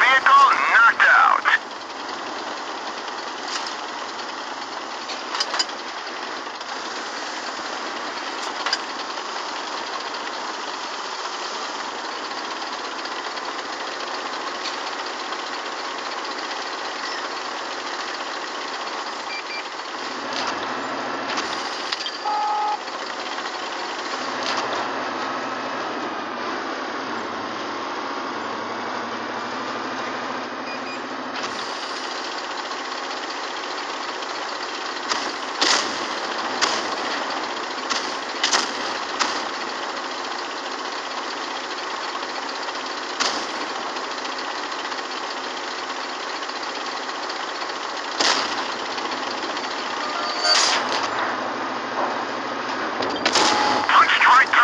Enemy right through